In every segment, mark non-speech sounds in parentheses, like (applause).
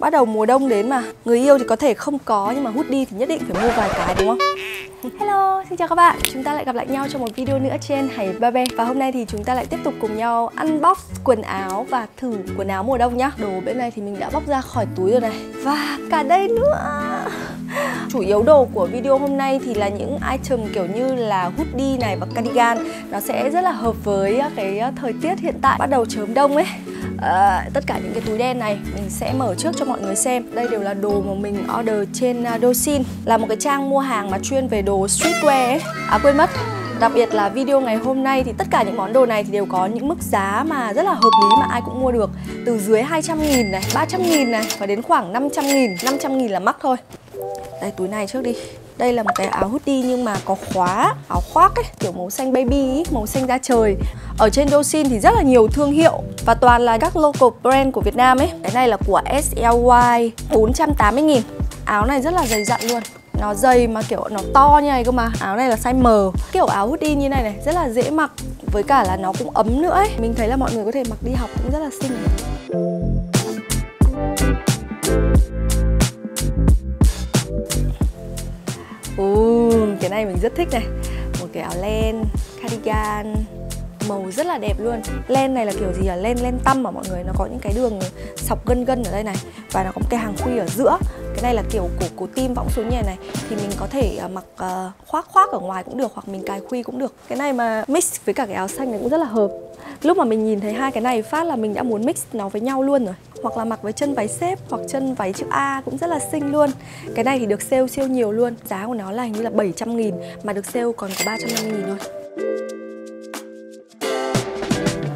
Bắt đầu mùa đông đến mà Người yêu thì có thể không có nhưng mà hút đi thì nhất định phải mua vài cái đúng không? Hello, xin chào các bạn. Chúng ta lại gặp lại nhau trong một video nữa trên Hải Ba Và hôm nay thì chúng ta lại tiếp tục cùng nhau unbox quần áo và thử quần áo mùa đông nhá. Đồ bên này thì mình đã bóc ra khỏi túi rồi này. Và cả đây nữa. Chủ yếu đồ của video hôm nay thì là những item kiểu như là hoodie này và cardigan. Nó sẽ rất là hợp với cái thời tiết hiện tại. Bắt đầu chớm đông ấy à, tất cả những cái túi đen này mình sẽ mở trước cho mọi người xem. Đây đều là đồ mà mình order trên à, uh, Douyin là một cái trang mua hàng mà chuyên về đồ streetwear ấy. À quên mất. Đặc biệt là video ngày hôm nay thì tất cả những món đồ này thì đều có những mức giá mà rất là hợp lý mà ai cũng mua được. Từ dưới 200 nghìn này, 300 nghìn này và đến khoảng 500 nghìn. 500 nghìn là mắc thôi. Đây túi này trước đi đây là một cái áo hoodie nhưng mà có khóa áo khoác ấy kiểu màu xanh baby ấy, màu xanh da trời. Ở trên Douyin thì rất là nhiều thương hiệu và toàn là các local brand của Việt Nam ấy. Cái này là của SLY 480 nghìn. Áo này rất là dày dặn luôn. Nó dày mà kiểu nó to như này cơ mà. Áo này là size M. Kiểu áo hoodie như này này rất là dễ mặc. Với cả là nó cũng ấm nữa ấy. Mình thấy là mọi người có thể mặc đi học cũng rất là xinh. Này mình rất thích này. Một cái áo len, cardigan Màu rất là đẹp luôn. Len này là kiểu gì là Len len tăm mà mọi người Nó có những cái đường sọc gân gân ở đây này. Và nó có một cái hàng khuy ở giữa. Cái này là kiểu cổ cổ tim võng xuống như này. Này Thì mình có thể à, mặc uh, khoác khoác ở ngoài cũng được Hoặc mình cài khuy cũng được. Cái này mà mix với cả cái áo xanh này cũng rất là hợp. Lúc mà mình nhìn thấy hai cái này phát là mình đã muốn mix nó với nhau luôn rồi. Hoặc là mặc với chân váy xếp hoặc chân váy chữ A cũng rất là xinh luôn. Cái này thì được sale siêu nhiều luôn Giá của nó là hình như là 700 nghìn Mà được sale còn có 350 nghìn thôi.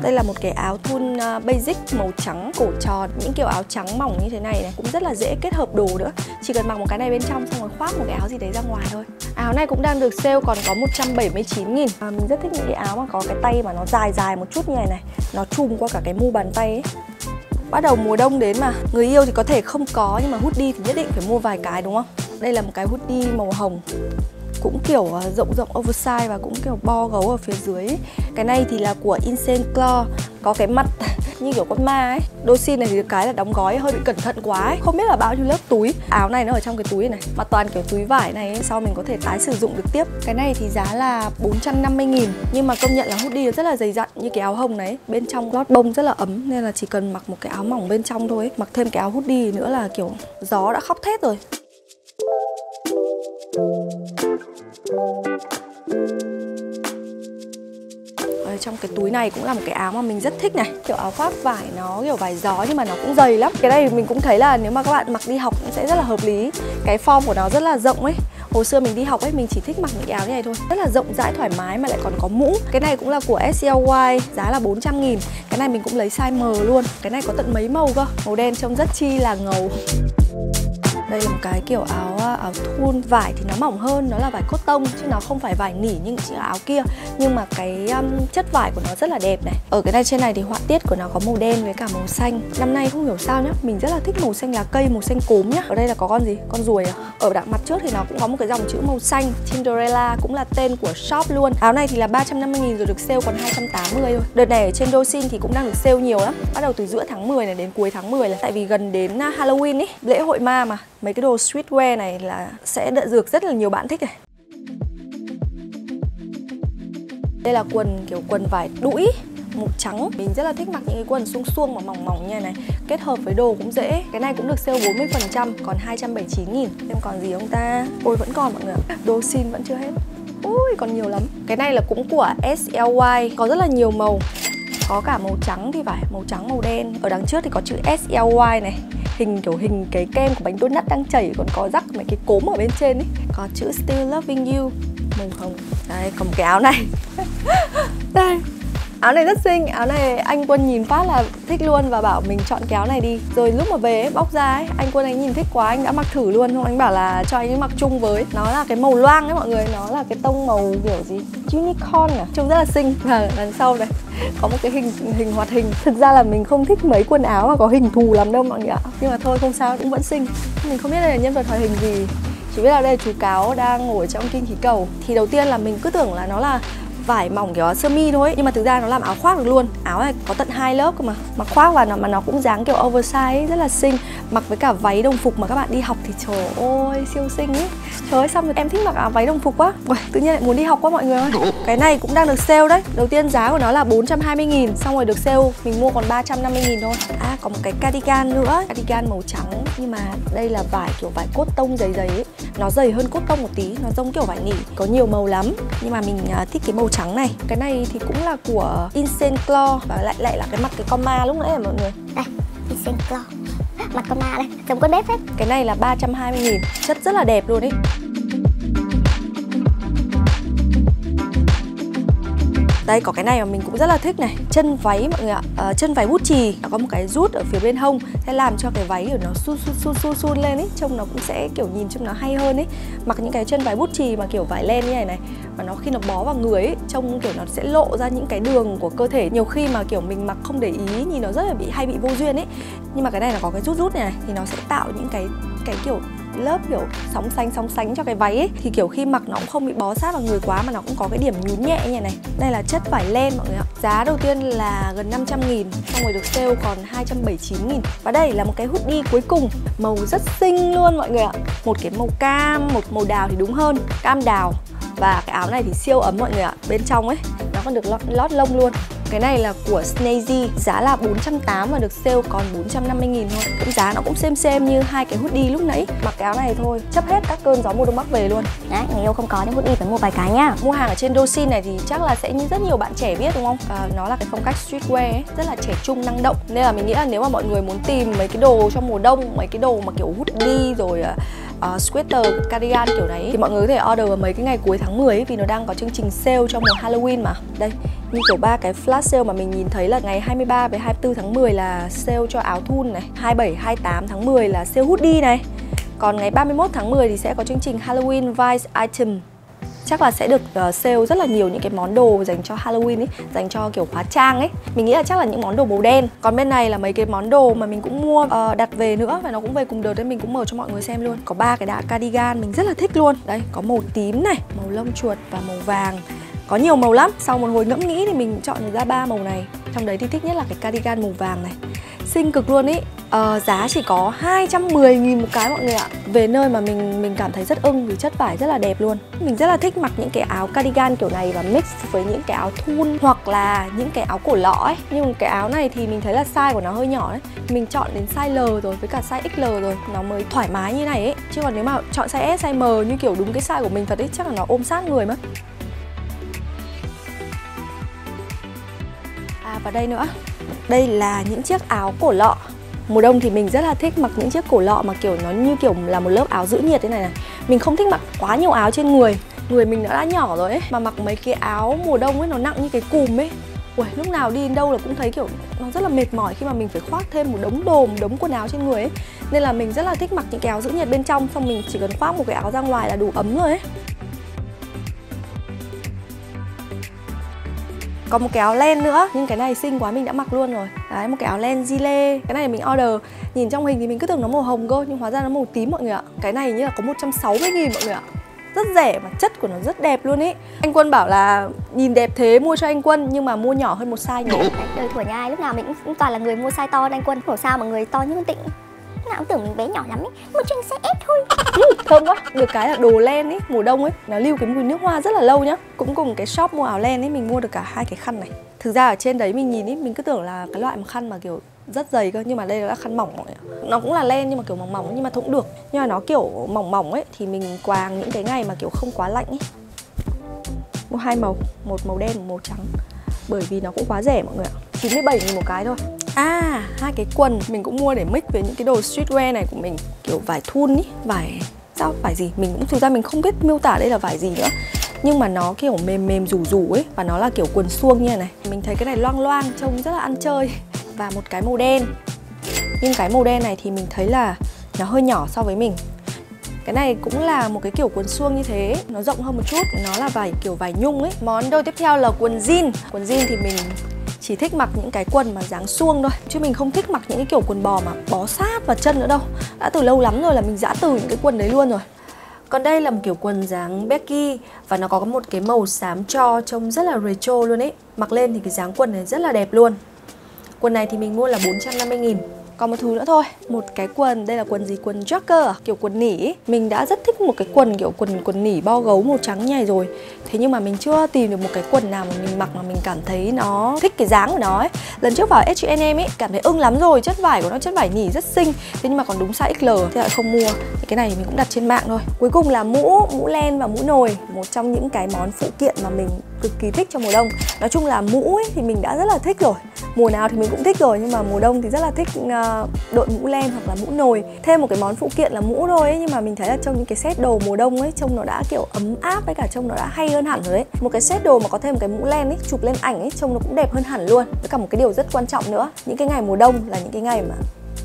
Đây là một cái áo thun à, basic màu trắng cổ tròn Những kiểu áo trắng mỏng như thế này này cũng rất là dễ kết hợp đồ nữa. Chỉ cần mặc một cái này bên trong xong rồi khoác một cái áo gì đấy ra ngoài thôi. Áo này cũng đang được sale còn có 179 nghìn. À, Mình rất thích những cái áo mà có cái tay mà nó dài dài một chút như này này Nó trùm qua cả cái mu bàn tay ấy. Bắt đầu mùa đông đến mà, Người yêu thì có thể không có, nhưng mà hoodie thì nhất định phải mua vài cái, đúng không? Đây là một cái hoodie màu hồng, cũng kiểu à, rộng rộng, oversize và cũng kiểu bo gấu ở phía dưới cái này thì là của Insane Claw, có cái mặt như kiểu con ma ấy. Đôi xin này thì cái là đóng gói hơi bị cẩn thận quá ấy. Không biết là bao nhiêu lớp túi. Áo này nó ở trong cái túi này. Mà toàn kiểu túi vải này ấy, sau mình có thể tái sử dụng được tiếp. Cái này thì giá là 450 nghìn. Nhưng mà công nhận là hoodie rất là dày dặn như cái áo hồng này bên trong lót bông rất là ấm nên là chỉ cần mặc một cái áo mỏng bên trong thôi ấy. mặc thêm cái áo hoodie nữa là kiểu gió đã khóc thét rồi ở trong cái túi này cũng là một cái áo mà mình rất thích này. Kiểu áo khoác vải nó, kiểu vải gió nhưng mà nó cũng dày lắm. Cái này mình cũng thấy là nếu mà các bạn mặc đi học cũng sẽ rất là hợp lý. Cái form của nó rất là rộng ấy. Hồi xưa mình đi học ấy, mình chỉ thích mặc những cái áo như này thôi. Rất là rộng rãi thoải mái mà lại còn có mũ. Cái này cũng là của SLY giá là 400 nghìn. Cái này mình cũng lấy size M luôn. Cái này có tận mấy màu cơ. Màu đen trông rất chi là ngầu đây là một cái kiểu áo à, áo thun vải thì nó mỏng hơn nó là vải cốt tông chứ nó không phải vải nỉ như những chiếc áo kia. Nhưng mà cái um, chất vải của nó rất là đẹp này. Ở cái này trên này thì họa tiết của nó có màu đen với cả màu xanh. Năm nay không hiểu sao nhá mình rất là thích màu xanh lá cây màu xanh cốm nhá. Ở đây là có con gì? Con ruồi à? Ở đằng mặt trước thì nó cũng có một cái dòng chữ màu xanh. Cinderella cũng là tên của shop luôn. Áo này thì là 350 nghìn rồi được sale còn 280 thôi. Đợt này ở trên Dosin thì cũng đang được sale nhiều lắm. Bắt đầu từ giữa tháng 10 này đến cuối tháng 10 là tại vì gần đến à, Halloween ấy lễ hội ma mà mấy cái đồ streetwear này là sẽ đợi dược rất là nhiều bạn thích này. Đây là quần, kiểu, quần vải đũi màu trắng. Mình rất là thích mặc những cái quần suông suông mà mỏng mỏng như này Kết hợp với đồ cũng dễ. Cái này cũng được sale 40% còn 279 nghìn. Xem còn gì không ta? Ôi, vẫn còn mọi người ạ. Đồ xin vẫn chưa hết. Ui, còn nhiều lắm. Cái này là cũng của SLY Có rất là nhiều màu. Có cả màu trắng thì phải, Màu trắng, màu đen. Ở đằng trước thì có chữ SLY này hình, kiểu hình cái kem của bánh donut đang chảy, còn có rắc mấy cái cốm ở bên trên ấy. Có chữ still loving you. Màu hồng đây còn một cái áo này. (laughs) Đây áo này rất xinh áo này anh quân nhìn phát là thích luôn và bảo mình chọn cái áo này đi. Rồi lúc mà về ấy, bóc ra ấy anh quân anh nhìn thích quá anh đã mặc thử luôn không? Anh bảo là cho anh ấy mặc chung với. Nó là cái màu loang ấy mọi người nó là cái tông màu kiểu gì? Unicorn à? Trông rất là xinh. Và đằng sau này (laughs) có một cái hình hình hoạt hình. Thực ra là mình không thích mấy quần áo mà có hình thù lắm đâu mọi người ạ. Nhưng mà thôi không sao cũng vẫn xinh. Mình không biết đây là nhân vật hoạt hình gì. Chỉ biết là đây là chú cáo đang ngồi trong kinh khí cầu. Thì đầu tiên là mình cứ tưởng là nó là vải mỏng kiểu sơ mi thôi nhưng mà thực ra nó làm áo khoác được luôn. Áo này có tận hai lớp cơ mà. Mặc khoác và nó mà nó cũng dáng kiểu oversize ấy, rất là xinh. Mặc với cả váy đồng phục mà các bạn đi học thì trời ơi siêu xinh ấy. Trời ơi xong rồi em thích mặc áo váy đồng phục quá? Uầy, tự nhiên lại muốn đi học quá mọi người ơi. Cái này cũng đang được sale đấy. Đầu tiên giá của nó là 420 nghìn xong rồi được sale mình mua còn 350 nghìn thôi. À có một cái cardigan nữa. Cardigan màu trắng. Nhưng mà đây là vải kiểu vải cốt tông dày dày ấy. Nó dày hơn cốt tông một tí nó giống kiểu vải nỉ có nhiều màu lắm. Nhưng mà mình à, thích cái màu trắng này. Cái này thì cũng là của Insane Claw và lại lại là cái mặt cái con ma lúc nãy à mọi người? Đây Insane Claw. (laughs) Mặt con ma đây giống con bếp hết. Cái này là 320 nghìn. Chất rất là đẹp luôn ấy đây có cái này mà mình cũng rất là thích này. Chân váy mọi người ạ. À, chân váy bút chì nó có một cái rút ở phía bên hông. Sẽ làm cho cái váy của nó sun sun sun sun sun lên ấy trông nó cũng sẽ kiểu nhìn trông nó hay hơn ấy. Mặc những cái chân váy bút chì mà kiểu vải len như này này mà nó khi nó bó vào người ấy trông kiểu nó sẽ lộ ra những cái đường của cơ thể. Nhiều khi mà kiểu mình mặc không để ý nhìn nó rất là bị hay bị vô duyên ấy. Nhưng mà cái này là có cái rút rút này, này thì nó sẽ tạo những cái cái kiểu lớp kiểu sóng xanh sóng sánh cho cái váy ấy thì kiểu khi mặc nó cũng không bị bó sát vào người quá mà nó cũng có cái điểm nhún nhẹ như này đây là chất vải len mọi người ạ. Giá đầu tiên là gần 500 nghìn xong rồi được sale còn 279 nghìn. Và đây là một cái hoodie cuối cùng màu rất xinh luôn mọi người ạ. Một cái màu cam một màu đào thì đúng hơn cam đào. Và cái áo này thì siêu ấm mọi người ạ bên trong ấy nó còn được lót, lót lông luôn cái này là của Snazy Giá là 480 và được sale còn 450 nghìn thôi. Cũng giá nó cũng xem xem như hai cái hoodie lúc nãy. Mặc cái áo này thôi Chấp hết các cơn gió mùa đông bắc về luôn. Đấy, người yêu không có những hoodie phải mua vài cái nhá. Mua hàng ở trên Dosin này thì chắc là sẽ như rất nhiều bạn trẻ biết đúng không? À, nó là cái phong cách streetwear ấy, rất là trẻ trung năng động. Nên là mình nghĩ là nếu mà mọi người muốn tìm mấy cái đồ cho mùa đông Mấy cái đồ mà kiểu hoodie rồi uh, sweater, cardigan kiểu này thì mọi người có thể order vào mấy cái ngày cuối tháng 10 ấy, vì nó đang có chương trình sale cho mùa Halloween mà. Đây, như kiểu ba cái flash sale mà mình nhìn thấy là ngày 23 với 24 tháng 10 là sale cho áo thun này, 27 28 tháng 10 là sale hoodie này. Còn ngày 31 tháng 10 thì sẽ có chương trình Halloween Vice Item chắc là sẽ được uh, sale rất là nhiều những cái món đồ dành cho Halloween ấy, dành cho kiểu hóa trang ấy. Mình nghĩ là chắc là những món đồ màu đen. Còn bên này là mấy cái món đồ mà mình cũng mua uh, đặt về nữa và nó cũng về cùng đợt nên mình cũng mở cho mọi người xem luôn. Có ba cái đá cardigan mình rất là thích luôn. Đây, có màu tím này, màu lông chuột và màu vàng. Có nhiều màu lắm. Sau một hồi ngẫm nghĩ thì mình chọn được ra ba màu này. Trong đấy thì thích nhất là cái cardigan màu vàng này. Xinh cực luôn ý. Uh, giá chỉ có 210 nghìn một cái mọi người ạ. Về nơi mà mình mình cảm thấy rất ưng vì chất vải rất là đẹp luôn. Mình rất là thích mặc những cái áo cardigan kiểu này và mix với những cái áo thun hoặc là những cái áo cổ lọ ấy. Nhưng cái áo này thì mình thấy là size của nó hơi nhỏ đấy. Mình chọn đến size L rồi với cả size XL rồi. Nó mới thoải mái như này ấy. Chứ còn nếu mà chọn size S, size M như kiểu đúng cái size của mình thật ấy chắc là nó ôm sát người mất. À và đây nữa. Đây là những chiếc áo cổ lọ. Mùa đông thì mình rất là thích mặc những chiếc cổ lọ mà kiểu nó như kiểu là một lớp áo giữ nhiệt thế này này. Mình không thích mặc quá nhiều áo trên người. Người mình đã, đã nhỏ rồi ấy Mà mặc mấy cái áo mùa đông ấy nó nặng như cái cùm ấy. Ui, lúc nào đi đến đâu là cũng thấy kiểu nó rất là mệt mỏi khi mà mình phải khoác thêm một đống đồ, một đống quần áo trên người ấy. Nên là mình rất là thích mặc những cái áo giữ nhiệt bên trong Xong mình chỉ cần khoác một cái áo ra ngoài là đủ ấm rồi ấy. Có một cái áo len nữa, Nhưng cái này xinh quá, mình đã mặc luôn rồi. Đấy, một cái áo len gilet. Cái này mình order. Nhìn trong hình thì mình cứ tưởng nó màu hồng cơ, Nhưng hóa ra nó màu tím mọi người ạ. Cái này như là có 160 nghìn mọi người ạ. Rất rẻ mà chất của nó rất đẹp luôn ý. Anh Quân bảo là nhìn đẹp thế, mua cho anh Quân, nhưng mà mua nhỏ hơn một size nhỉ? Đời của nhà ai lúc nào mình cũng toàn là người mua size to anh Quân. Khổ sao mà người to như con tịnh nào cũng tưởng mình bé nhỏ lắm ấy Một chân sẽ ép thôi. Ừ, Thơm quá. Được cái là đồ len ấy Mùa đông ấy Nó lưu cái mùi nước hoa rất là lâu nhá. Cũng cùng cái shop mua áo len ấy Mình mua được cả hai cái khăn này. Thực ra ở trên đấy mình nhìn ấy Mình cứ tưởng là cái loại mà khăn mà kiểu rất dày cơ nhưng mà đây là khăn mỏng mọi nó cũng là len nhưng mà kiểu mỏng mỏng nhưng mà cũng được. Nhưng mà nó kiểu mỏng mỏng ấy thì mình quàng những cái ngày mà kiểu không quá lạnh ấy. Mua hai màu một màu đen một màu trắng. Bởi vì nó cũng quá rẻ mọi người ạ. 97 nghìn một cái thôi. À, hai cái quần mình cũng mua để mix với những cái đồ streetwear này của mình. Kiểu vải thun ý, vải... Sao vải gì? Mình cũng thực ra mình không biết miêu tả đây là vải gì nữa. Nhưng mà nó kiểu mềm mềm rủ rủ ấy và nó là kiểu quần suông như này này. Mình thấy cái này loang loang trông rất là ăn chơi. (laughs) Và một cái màu đen. Nhưng cái màu đen này thì mình thấy là nó hơi nhỏ so với mình. Cái này cũng là một cái kiểu quần suông như thế. Nó rộng hơn một chút. Nó là vải kiểu vải nhung ấy. Món đôi tiếp theo là quần jean. Quần jean thì mình chỉ thích mặc những cái quần mà dáng suông thôi, chứ mình không thích mặc những cái kiểu quần bò mà bó sát vào chân nữa đâu đã từ lâu lắm rồi là mình giã từ những cái quần đấy luôn rồi Còn đây là một kiểu quần dáng Becky và nó có một cái màu xám cho trông rất là retro luôn ấy. Mặc lên thì cái dáng quần này rất là đẹp luôn. Quần này thì mình mua là 450 nghìn còn một thứ nữa thôi, một cái quần, đây là quần gì? Quần jogger à? kiểu quần nỉ ấy. mình đã rất thích một cái quần kiểu quần quần nỉ bo gấu màu trắng này rồi. Thế nhưng mà mình chưa tìm được một cái quần nào mà mình mặc mà mình cảm thấy nó thích cái dáng của nó ấy. Lần trước vào H&M ấy, cảm thấy ưng lắm rồi, chất vải của nó, chất vải nỉ rất xinh. Thế nhưng mà còn đúng size XL thế lại không mua. Thì cái này mình cũng đặt trên mạng thôi. Cuối cùng là mũ mũ len và mũ nồi, một trong những cái món phụ kiện mà mình cực kỳ thích trong mùa đông. Nói chung là mũ ấy thì mình đã rất là thích rồi mùa nào thì mình cũng thích rồi, nhưng mà mùa đông thì rất là thích à, đội mũ len hoặc là mũ nồi. Thêm một cái món phụ kiện là mũ thôi ấy, nhưng mà mình thấy là trong những cái set đồ mùa đông ấy, trông nó đã kiểu ấm áp với cả trông nó đã hay hơn hẳn rồi ấy. Một cái set đồ mà có thêm một cái mũ len ấy, chụp lên ảnh ấy, trông nó cũng đẹp hơn hẳn luôn. Với cả một cái điều rất quan trọng nữa, những cái ngày mùa đông là những cái ngày mà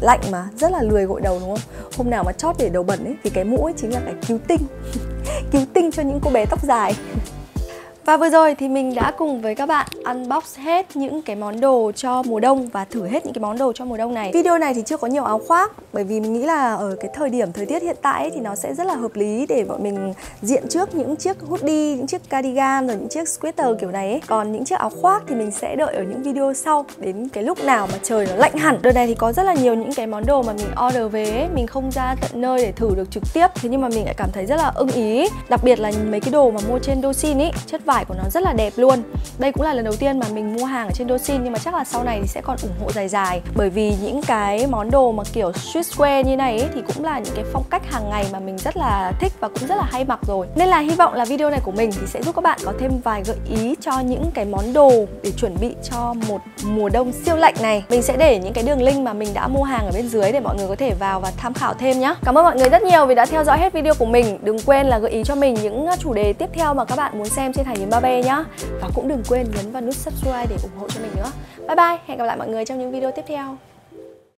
lạnh mà, rất là lười gội đầu, đúng không? Hôm nào mà chót để đầu bẩn ấy, thì cái mũ ấy chính là cái cứu tinh. (laughs) Cứu tinh cho những cô bé tóc dài. (laughs) Và vừa rồi thì mình đã cùng với các bạn unbox hết những cái món đồ cho mùa đông và thử hết những cái món đồ cho mùa đông này. Video này thì chưa có nhiều áo khoác bởi vì mình nghĩ là ở cái thời điểm thời tiết hiện tại ấy, thì nó sẽ rất là hợp lý để bọn mình diện trước những chiếc hoodie, những chiếc cardigan rồi những chiếc sweater kiểu này ấy. Còn những chiếc áo khoác thì mình sẽ đợi ở những video sau đến cái lúc nào mà trời nó lạnh hẳn. Đợt này thì có rất là nhiều những cái món đồ mà mình order về ấy, mình không ra tận nơi để thử được trực tiếp. Thế nhưng mà mình lại cảm thấy rất là ưng ý. Đặc biệt là mấy cái đồ mà mua trên Douyin ấy, chất vải của nó rất là đẹp luôn đây cũng là lần đầu tiên mà mình mua hàng ở trên Douyin nhưng mà chắc là sau này thì sẽ còn ủng hộ dài dài. Bởi vì những cái món đồ mà kiểu streetwear như này ấy, thì cũng là những cái phong cách hàng ngày mà mình rất là thích và cũng rất là hay mặc rồi. Nên là hy vọng là video này của mình thì sẽ giúp các bạn có thêm vài gợi ý cho những cái món đồ để chuẩn bị cho một mùa đông siêu lạnh này. Mình sẽ để những cái đường link mà mình đã mua hàng ở bên dưới để mọi người có thể vào và tham khảo thêm nhé cảm ơn mọi người rất nhiều vì đã theo dõi hết video của mình. Đừng quên là gợi ý cho mình những chủ đề tiếp theo mà các bạn muốn xem trên Thành Yến Ba Be nhá. Và cũng đừng quên nhấn vào nút subscribe để ủng hộ cho mình nữa. Bye bye, hẹn gặp lại mọi người trong những video tiếp theo.